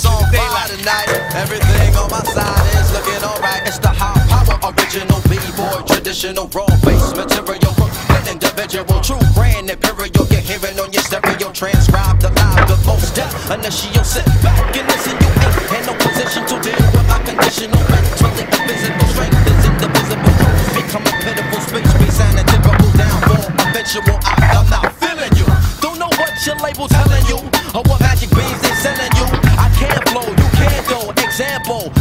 It's on fire tonight. Everything on my side is looking alright. It's the high power, original b-boy, traditional raw face material from individual, true brand imperial. You're hearing on your stereo, transcribe the live, the Mos Def, initial sip. Example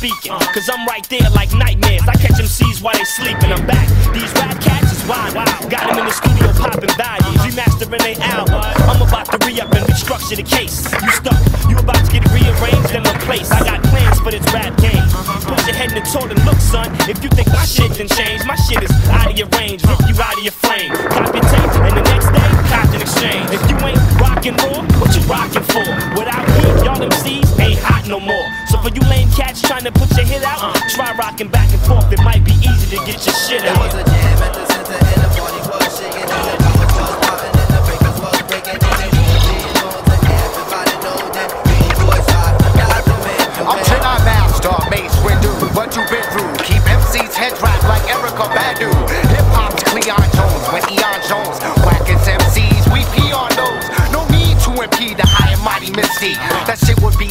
speaking, cause I'm right there like nightmares. I catch MCs while they sleeping, I'm back. These rap cats is wild, got them in the studio popping values, remastering they album. I'm about to re up and restructure the case. You stuck, you about to get rearranged and replaced. I got plans for this rap game. Put your head in the toilet, look, son. If you think my shit done change, my shit is out of your range, rip you out of your frame. Cop your tape, and the next day, cop an exchange. If you ain't rockin' raw, what you rockin' for? No more. So for you lame cats trying to put your hit out, try rockin' back and forth. It might be easy to get your shit There was out. a jam at the center and the party was shaking and the beat was popping and the breakers was breaking and they was being known to everybody know that B-boys rock, got the man I'm Jedi Master, Mace Windu. What you been through? Keep MC's head wrapped like Erykah Badu. Hip hop's Cleon Jones when Eon Jones whackins MCs. We pee on those. No need to impede the high and mighty Misty.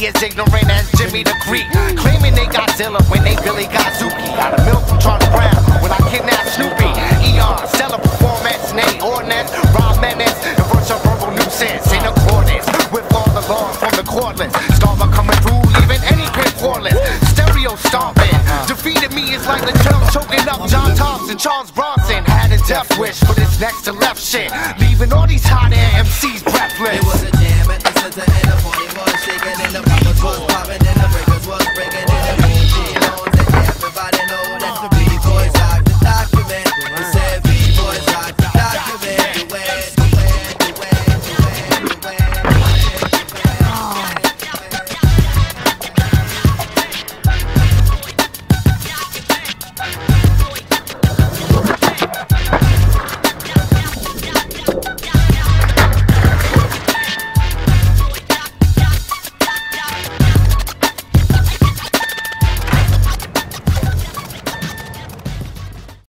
As ignorant as Jimmy the Greek. Claiming they got Zilla when they really got Zuki. Got a milk from Charlie Brown when I kidnapped Snoopy. Eon, stellar performance, Nate Ordnance, Rob Menace, the virtual verbal nuisance in accordance with all the laws from the cordless. Starver coming through, leaving any pin poreless. Stereo stomping. Defeated me is like the jump choking up John Thompson, Charles Bronson. Had a death wish for this next to left shit. Leaving all these hot air MCs breathless. It was a jam